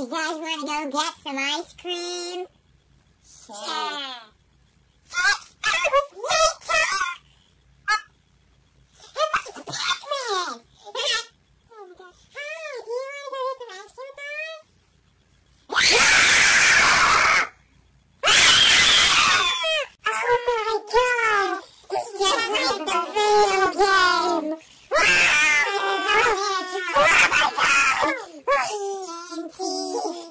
you guys want to go get some ice cream? Sure. Yeah. Six hours later! It was Pac-Man! oh my. Hi, do you want to go get some ice cream with oh my god! It's just like the video game! oh my god! Oh!